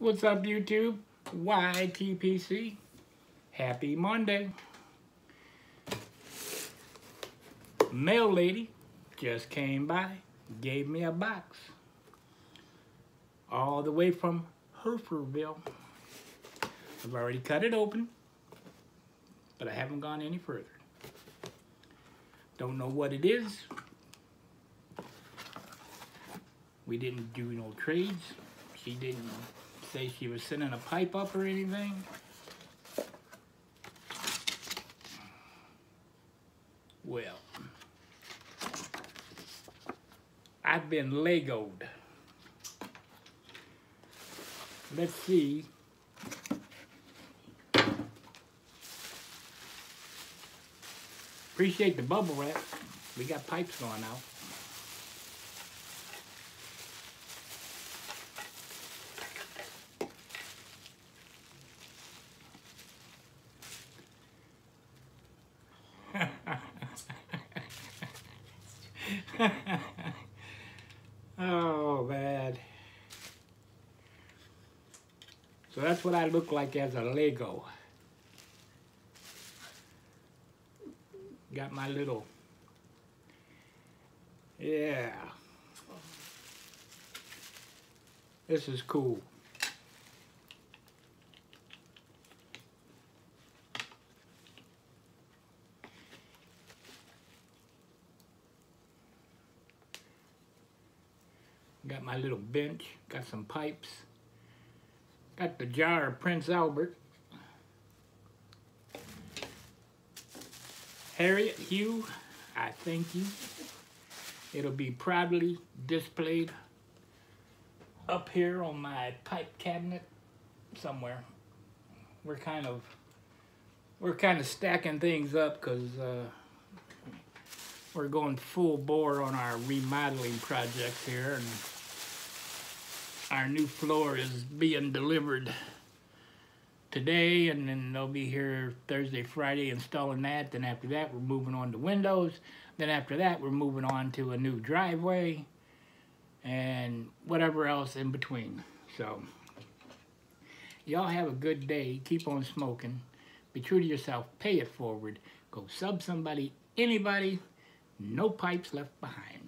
What's up, YouTube? YTPC. Happy Monday. Mail lady just came by, gave me a box. All the way from Herferville. I've already cut it open, but I haven't gone any further. Don't know what it is. We didn't do no trades. She didn't say she was sending a pipe up or anything. Well, I've been Legoed. Let's see. Appreciate the bubble wrap. We got pipes going out. Oh, man. So that's what I look like as a Lego. Got my little, yeah. This is cool. Got my little bench, got some pipes. Got the jar of Prince Albert. Harriet Hugh, I thank you. It'll be proudly displayed up here on my pipe cabinet somewhere. We're kind of we're kind of stacking things up because uh, we're going full bore on our remodeling projects here and our new floor is being delivered today and then they'll be here Thursday, Friday installing that. Then after that, we're moving on to windows. Then after that, we're moving on to a new driveway and whatever else in between. So y'all have a good day. Keep on smoking. Be true to yourself. Pay it forward. Go sub somebody, anybody. No pipes left behind.